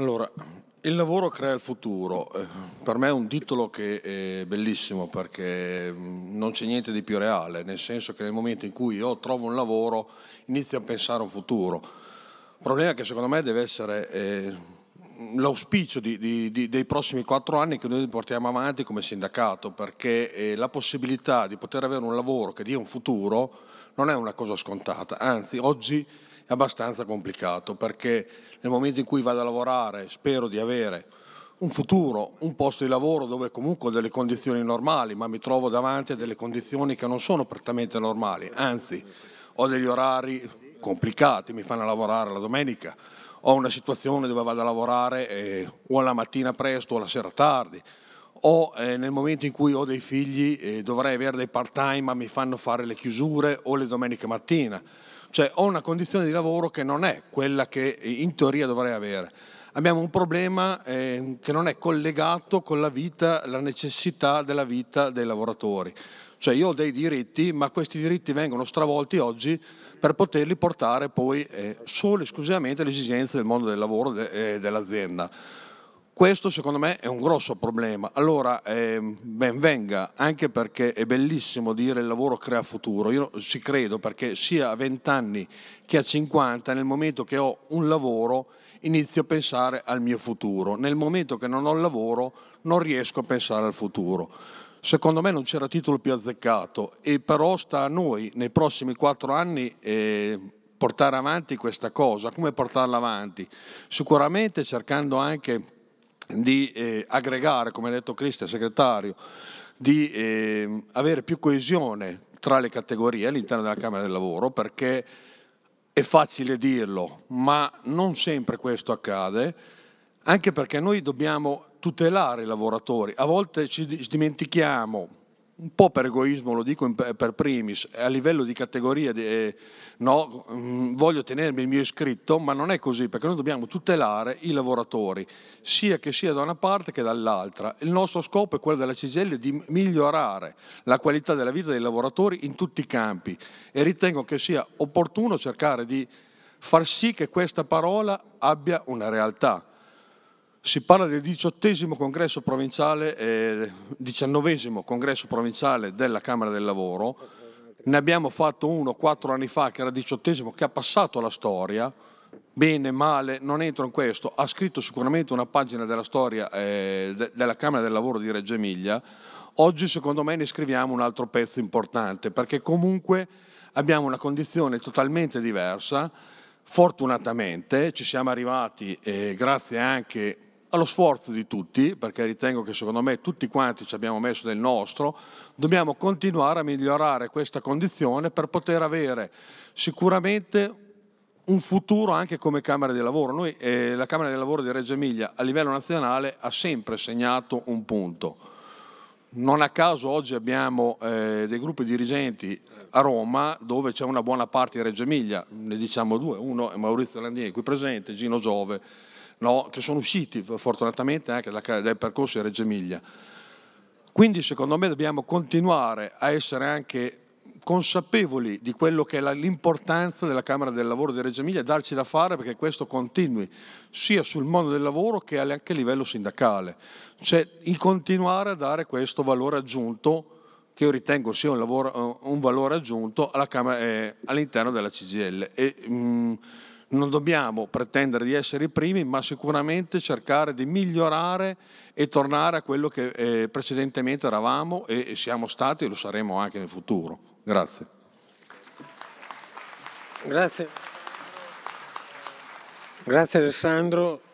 Allora, il lavoro crea il futuro. Eh, per me è un titolo che è bellissimo perché mm, non c'è niente di più reale, nel senso che nel momento in cui io trovo un lavoro inizio a pensare a un futuro. Il problema è che secondo me deve essere eh, l'auspicio di, di, di, dei prossimi quattro anni che noi portiamo avanti come sindacato, perché eh, la possibilità di poter avere un lavoro che dia un futuro non è una cosa scontata, anzi oggi è abbastanza complicato perché nel momento in cui vado a lavorare spero di avere un futuro, un posto di lavoro dove comunque ho delle condizioni normali, ma mi trovo davanti a delle condizioni che non sono prettamente normali, anzi ho degli orari complicati, mi fanno lavorare la domenica, ho una situazione dove vado a lavorare eh, o alla mattina presto o alla sera tardi, o eh, nel momento in cui ho dei figli eh, dovrei avere dei part time ma mi fanno fare le chiusure o le domeniche mattina. Cioè ho una condizione di lavoro che non è quella che in teoria dovrei avere. Abbiamo un problema eh, che non è collegato con la vita, la necessità della vita dei lavoratori. Cioè io ho dei diritti, ma questi diritti vengono stravolti oggi per poterli portare poi eh, solo e esclusivamente alle esigenze del mondo del lavoro e de, eh, dell'azienda. Questo secondo me è un grosso problema. Allora eh, ben venga, anche perché è bellissimo dire il lavoro crea futuro. Io ci credo perché sia a 20 anni che a 50, nel momento che ho un lavoro, inizio a pensare al mio futuro. Nel momento che non ho il lavoro, non riesco a pensare al futuro. Secondo me non c'era titolo più azzeccato e però sta a noi nei prossimi quattro anni eh, portare avanti questa cosa. Come portarla avanti? Sicuramente cercando anche di eh, aggregare, come ha detto Cristian, segretario, di eh, avere più coesione tra le categorie all'interno della Camera del Lavoro, perché è facile dirlo, ma non sempre questo accade, anche perché noi dobbiamo tutelare i lavoratori. A volte ci dimentichiamo un po' per egoismo, lo dico per primis, a livello di categoria, eh, no, mm, voglio tenermi il mio iscritto, ma non è così perché noi dobbiamo tutelare i lavoratori, sia che sia da una parte che dall'altra. Il nostro scopo è quello della CGL di migliorare la qualità della vita dei lavoratori in tutti i campi e ritengo che sia opportuno cercare di far sì che questa parola abbia una realtà si parla del diciottesimo congresso provinciale, eh, diciannovesimo congresso provinciale della Camera del Lavoro, ne abbiamo fatto uno quattro anni fa che era diciottesimo, che ha passato la storia, bene, male, non entro in questo, ha scritto sicuramente una pagina della storia eh, de della Camera del Lavoro di Reggio Emilia, oggi secondo me ne scriviamo un altro pezzo importante, perché comunque abbiamo una condizione totalmente diversa, fortunatamente ci siamo arrivati, eh, grazie anche allo sforzo di tutti, perché ritengo che secondo me tutti quanti ci abbiamo messo del nostro, dobbiamo continuare a migliorare questa condizione per poter avere sicuramente un futuro anche come Camera di Lavoro. Noi, eh, la Camera di Lavoro di Reggio Emilia a livello nazionale ha sempre segnato un punto. Non a caso oggi abbiamo eh, dei gruppi dirigenti a Roma dove c'è una buona parte di Reggio Emilia, ne diciamo due, uno è Maurizio Landieri qui presente, Gino Giove, no, che sono usciti fortunatamente anche dal percorso di Reggio Emilia. Quindi secondo me dobbiamo continuare a essere anche consapevoli di quello che è l'importanza della Camera del Lavoro di Reggio Emilia e darci da fare perché questo continui sia sul mondo del lavoro che anche a livello sindacale. Cioè il continuare a dare questo valore aggiunto che io ritengo sia un, lavoro, un valore aggiunto eh, all'interno della CGL. E, mh, mm, non dobbiamo pretendere di essere i primi, ma sicuramente cercare di migliorare e tornare a quello che eh, precedentemente eravamo e siamo stati e lo saremo anche nel futuro. Grazie. Grazie. Grazie Alessandro.